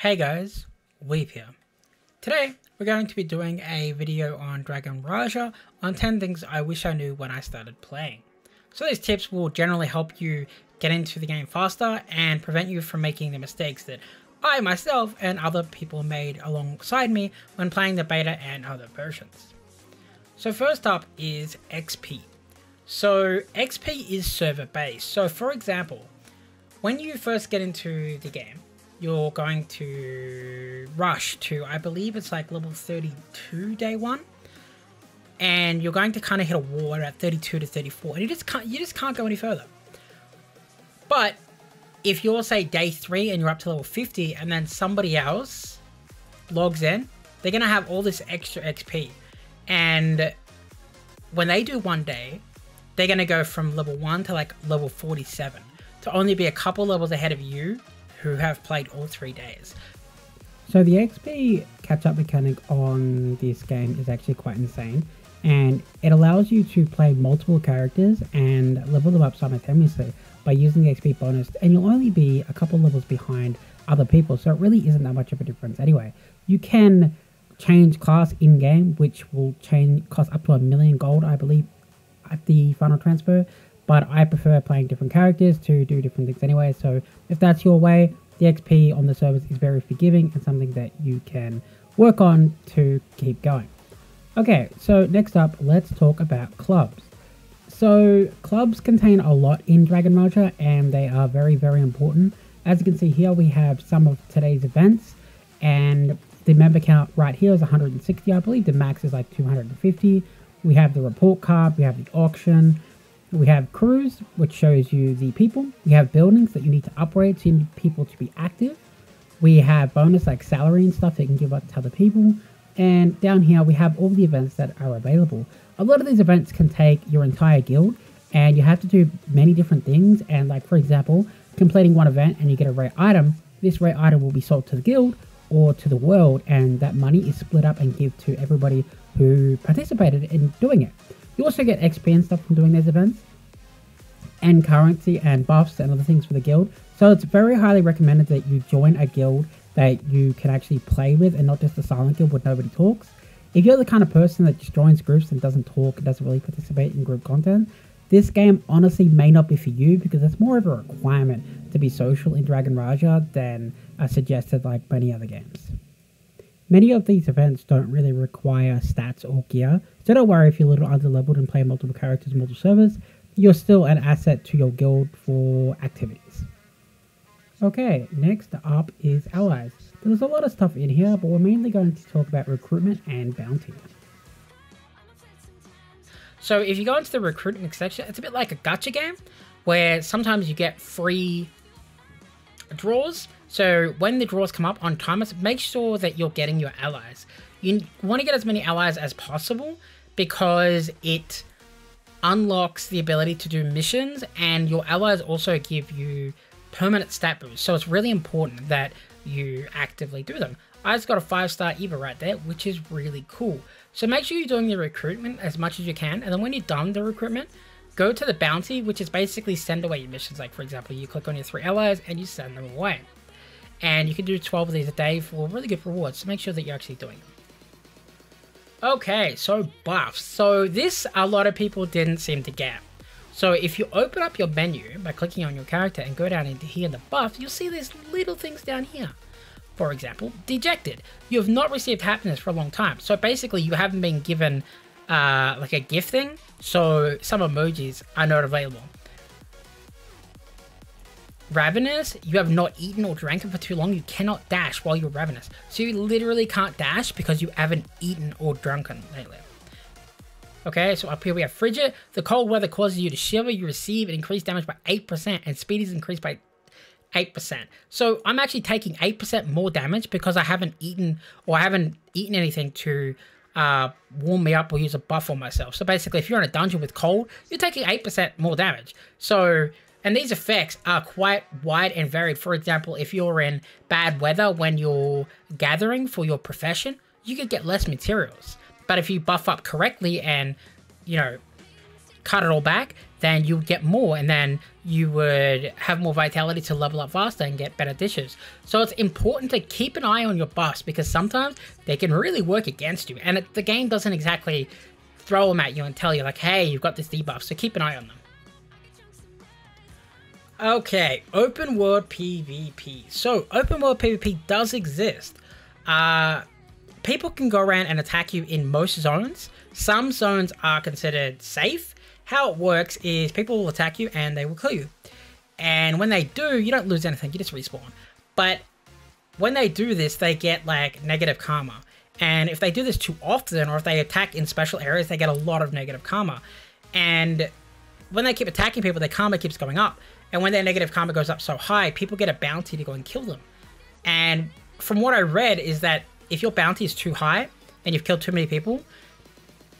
Hey guys, Weeb here. Today, we're going to be doing a video on Dragon Raja on 10 things I wish I knew when I started playing. So these tips will generally help you get into the game faster and prevent you from making the mistakes that I myself and other people made alongside me when playing the beta and other versions. So first up is XP. So XP is server based. So for example, when you first get into the game, you're going to rush to, I believe it's like level 32 day one. And you're going to kind of hit a wall at 32 to 34. And you just can't, you just can't go any further. But if you're say day three and you're up to level 50 and then somebody else logs in, they're going to have all this extra XP. And when they do one day, they're going to go from level 1 to like level 47 to only be a couple levels ahead of you who have played all three days. So the XP catch-up mechanic on this game is actually quite insane, and it allows you to play multiple characters and level them up simultaneously by using the XP bonus, and you'll only be a couple levels behind other people, so it really isn't that much of a difference anyway. You can change class in-game, which will change cost up to a million gold, I believe, at the final transfer, but I prefer playing different characters to do different things anyway. So if that's your way, the XP on the service is very forgiving and something that you can work on to keep going. Okay, so next up, let's talk about clubs. So clubs contain a lot in Dragon Raja and they are very, very important. As you can see here, we have some of today's events and the member count right here is 160, I believe. The max is like 250. We have the report card, we have the auction, we have crews, which shows you the people. We have buildings that you need to upgrade, so you need people to be active. We have bonus like salary and stuff that you can give up to other people. And down here, we have all the events that are available. A lot of these events can take your entire guild, and you have to do many different things. And like, for example, completing one event and you get a rare item, this rare item will be sold to the guild or to the world, and that money is split up and give to everybody who participated in doing it. You also get XP and stuff from doing these events, and currency and buffs and other things for the guild. So it's very highly recommended that you join a guild that you can actually play with and not just a silent guild where nobody talks. If you're the kind of person that just joins groups and doesn't talk and doesn't really participate in group content, this game honestly may not be for you because it's more of a requirement to be social in Dragon Raja than a suggested like many other games. Many of these events don't really require stats or gear, so don't worry if you're a little underleveled and play multiple characters multiple servers, you're still an asset to your guild for activities. Okay, next up is allies. There's a lot of stuff in here, but we're mainly going to talk about recruitment and bounty. So if you go into the recruitment section, it's a bit like a gacha game, where sometimes you get free draws so when the draws come up on timers, make sure that you're getting your allies. You want to get as many allies as possible because it unlocks the ability to do missions and your allies also give you permanent stat boosts. So it's really important that you actively do them. I just got a 5 star Eva right there, which is really cool. So make sure you're doing the recruitment as much as you can. And then when you're done the recruitment, go to the bounty, which is basically send away your missions. Like for example, you click on your three allies and you send them away and you can do 12 of these a day for really good rewards, so make sure that you're actually doing them. Okay, so buffs. So this, a lot of people didn't seem to get. So if you open up your menu by clicking on your character and go down into here in the buffs, you'll see these little things down here. For example, dejected. You have not received happiness for a long time. So basically you haven't been given uh, like a gift thing. So some emojis are not available. Ravenous, you have not eaten or drank for too long, you cannot dash while you're ravenous. So you literally can't dash because you haven't eaten or drunken lately. Okay, so up here we have Frigid. The cold weather causes you to shiver. You receive an increased damage by 8%, and speed is increased by 8%. So I'm actually taking 8% more damage because I haven't eaten or I haven't eaten anything to uh, warm me up or use a buff on myself. So basically, if you're in a dungeon with cold, you're taking 8% more damage. So and these effects are quite wide and varied. For example, if you're in bad weather when you're gathering for your profession, you could get less materials. But if you buff up correctly and, you know, cut it all back, then you would get more, and then you would have more vitality to level up faster and get better dishes. So it's important to keep an eye on your buffs because sometimes they can really work against you, and it, the game doesn't exactly throw them at you and tell you like, hey, you've got this debuff, so keep an eye on them. Okay, open world PvP. So, open world PvP does exist. Uh, people can go around and attack you in most zones. Some zones are considered safe. How it works is people will attack you and they will kill you. And when they do, you don't lose anything, you just respawn. But when they do this, they get like negative karma. And if they do this too often, or if they attack in special areas, they get a lot of negative karma. And when they keep attacking people, their karma keeps going up. And when their negative karma goes up so high, people get a bounty to go and kill them. And from what I read is that if your bounty is too high and you've killed too many people,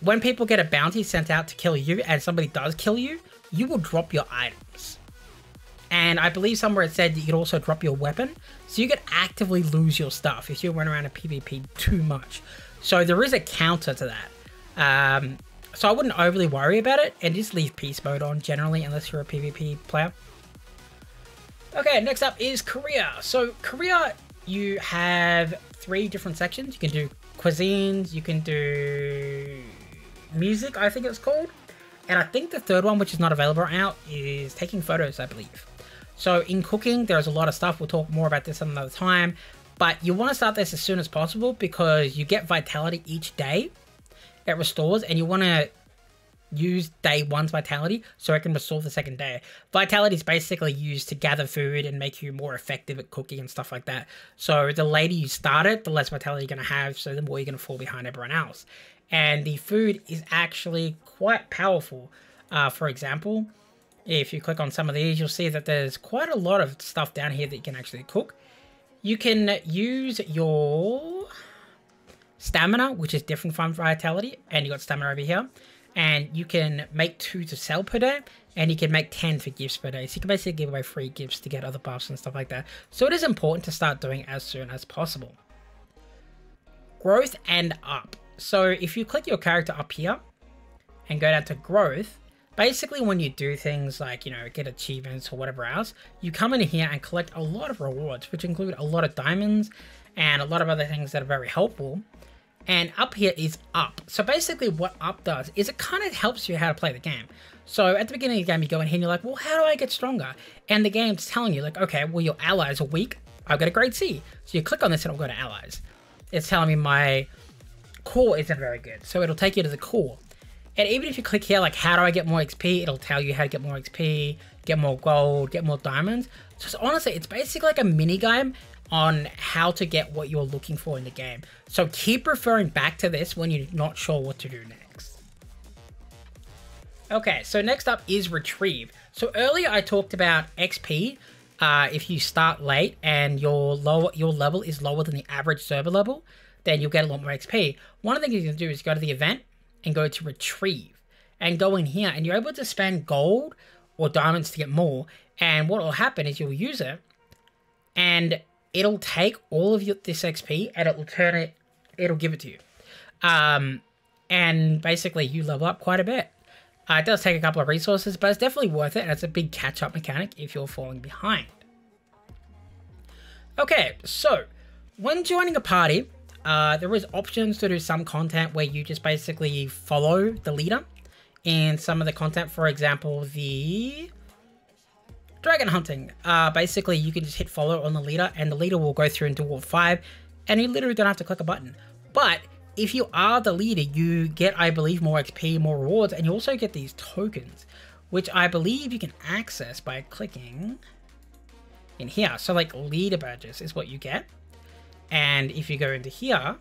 when people get a bounty sent out to kill you and somebody does kill you, you will drop your items. And I believe somewhere it said that you could also drop your weapon. So you could actively lose your stuff if you run around a PvP too much. So there is a counter to that. Um, so I wouldn't overly worry about it and just leave peace mode on generally unless you're a PvP player. Okay, next up is Career. So Career, you have three different sections. You can do cuisines, you can do music, I think it's called. And I think the third one, which is not available right now, is taking photos, I believe. So in cooking, there's a lot of stuff. We'll talk more about this another time. But you want to start this as soon as possible because you get vitality each day. It restores, and you want to use day one's vitality so it can restore the second day. Vitality is basically used to gather food and make you more effective at cooking and stuff like that. So the later you start it, the less vitality you're going to have, so the more you're going to fall behind everyone else. And the food is actually quite powerful. Uh, for example, if you click on some of these, you'll see that there's quite a lot of stuff down here that you can actually cook. You can use your stamina, which is different from vitality, and you got stamina over here. And you can make two to sell per day and you can make 10 for gifts per day. So you can basically give away free gifts to get other buffs and stuff like that. So it is important to start doing as soon as possible. Growth and up so if you click your character up here and go down to growth basically when you do things like you know get achievements or whatever else you come in here and collect a lot of rewards which include a lot of diamonds and a lot of other things that are very helpful and up here is up. So basically what up does is it kind of helps you how to play the game. So at the beginning of the game, you go in here and you're like, well, how do I get stronger? And the game's telling you like, okay, well, your allies are weak. I've got a grade C. So you click on this and it'll go to allies. It's telling me my core isn't very good. So it'll take you to the core. And even if you click here, like, how do I get more XP? It'll tell you how to get more XP, get more gold, get more diamonds. So honestly, it's basically like a mini game on how to get what you're looking for in the game. So keep referring back to this when you're not sure what to do next. Okay, so next up is Retrieve. So earlier I talked about XP. Uh, if you start late and your lower your level is lower than the average server level, then you'll get a lot more XP. One of the things you can do is go to the event and go to Retrieve and go in here and you're able to spend gold or diamonds to get more. And what will happen is you'll use it and it'll take all of your, this XP and it will turn it, it'll give it to you. Um, and basically you level up quite a bit. Uh, it does take a couple of resources, but it's definitely worth it, and it's a big catch-up mechanic if you're falling behind. Okay, so when joining a party, uh, there is options to do some content where you just basically follow the leader in some of the content. For example, the dragon hunting. Uh, basically, you can just hit follow on the leader, and the leader will go through into War 5, and you literally don't have to click a button. But if you are the leader, you get, I believe, more XP, more rewards, and you also get these tokens, which I believe you can access by clicking in here. So, like, leader badges is what you get. And if you go into here,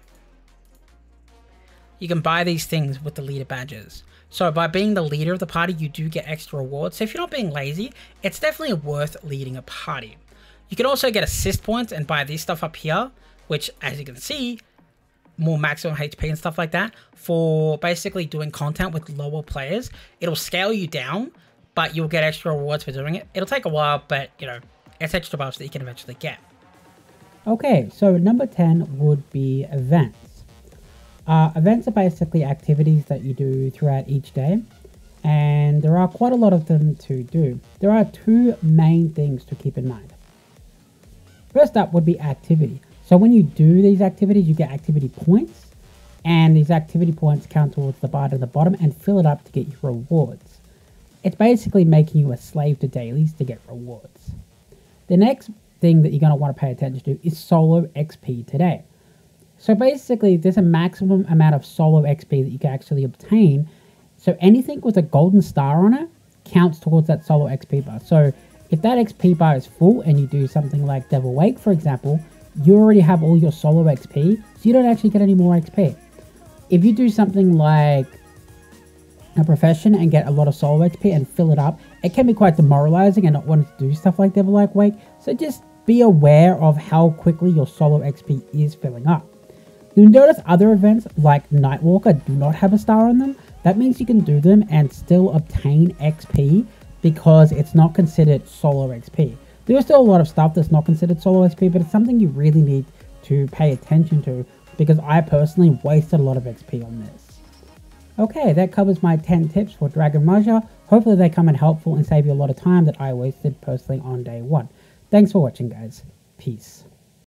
you can buy these things with the leader badges. So by being the leader of the party, you do get extra rewards. So if you're not being lazy, it's definitely worth leading a party. You can also get assist points and buy this stuff up here, which as you can see, more maximum HP and stuff like that for basically doing content with lower players. It'll scale you down, but you'll get extra rewards for doing it. It'll take a while, but you know, it's extra buffs that you can eventually get. Okay, so number 10 would be events. Uh, events are basically activities that you do throughout each day, and there are quite a lot of them to do. There are two main things to keep in mind. First up would be activity. So when you do these activities, you get activity points, and these activity points count towards the bar at the bottom and fill it up to get your rewards. It's basically making you a slave to dailies to get rewards. The next thing that you're going to want to pay attention to is solo XP today. So basically, there's a maximum amount of solo XP that you can actually obtain. So anything with a golden star on it counts towards that solo XP bar. So if that XP bar is full and you do something like Devil Wake, for example, you already have all your solo XP, so you don't actually get any more XP. If you do something like a profession and get a lot of solo XP and fill it up, it can be quite demoralizing and not wanting to do stuff like Devil Like Wake. So just be aware of how quickly your solo XP is filling up. You'll notice other events like Nightwalker do not have a star on them. That means you can do them and still obtain XP because it's not considered solo XP. There's still a lot of stuff that's not considered solo XP, but it's something you really need to pay attention to because I personally wasted a lot of XP on this. Okay, that covers my 10 tips for Dragon Raja. Hopefully they come in helpful and save you a lot of time that I wasted personally on day one. Thanks for watching guys. Peace.